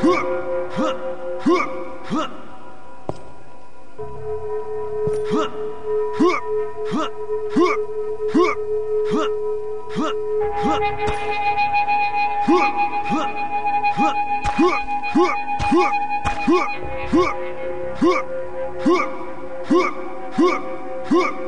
Huh!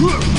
Huh!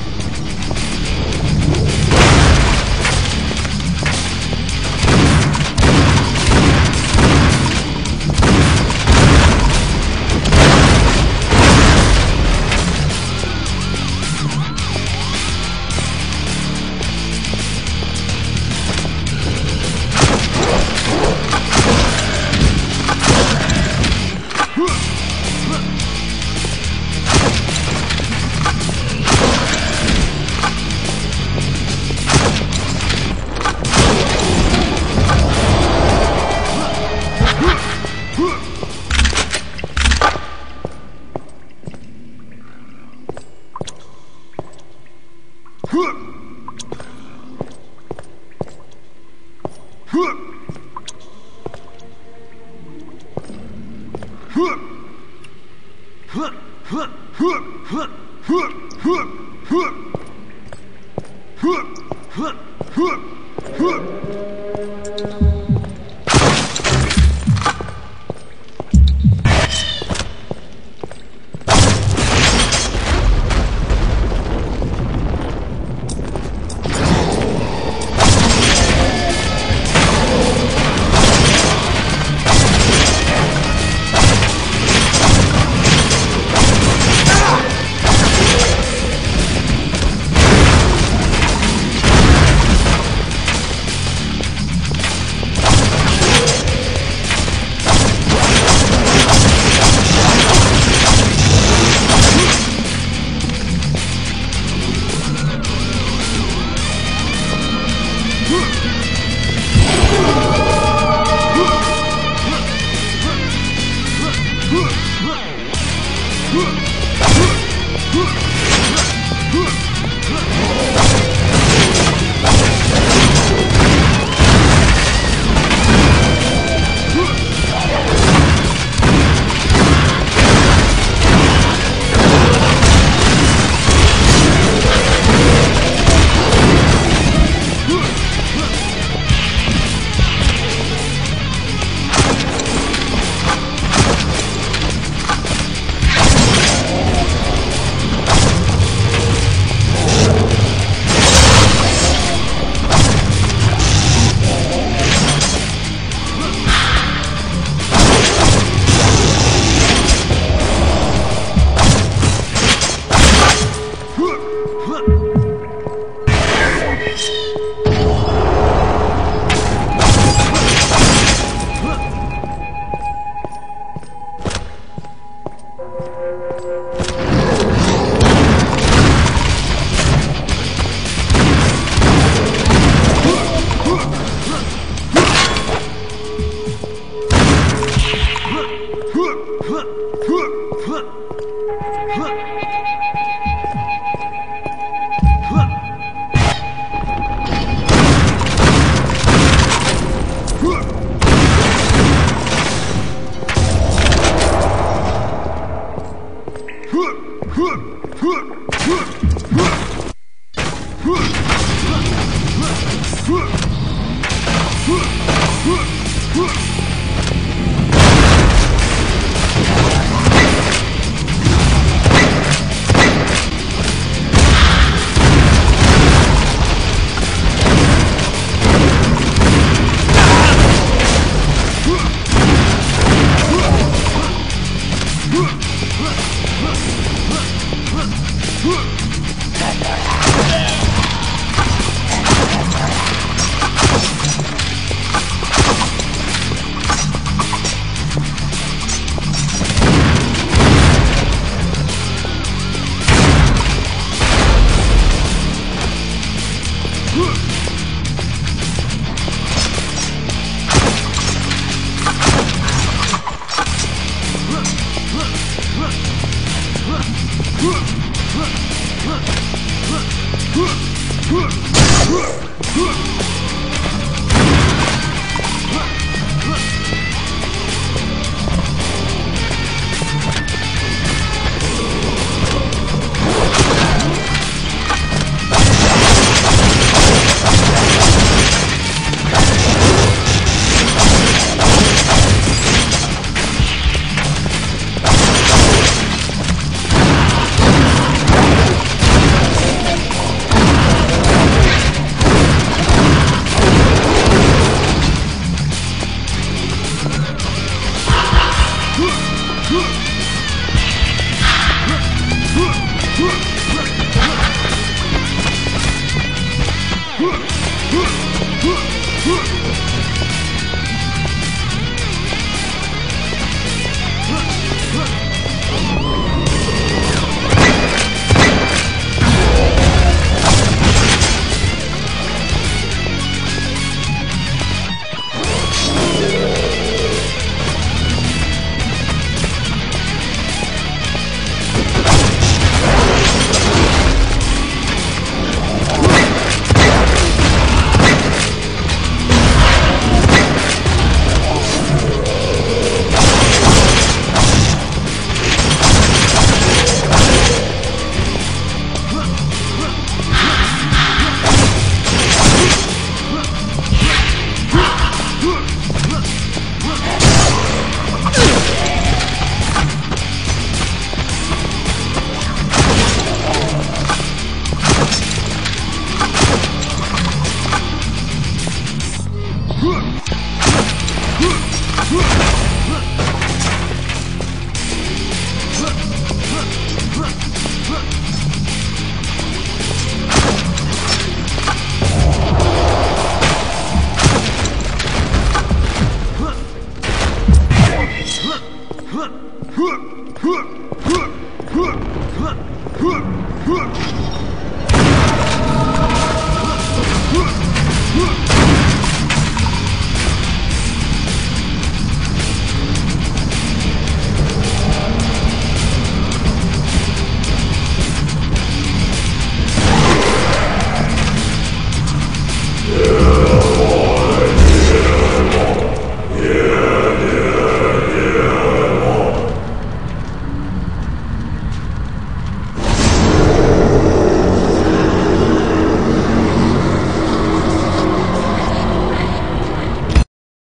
不是。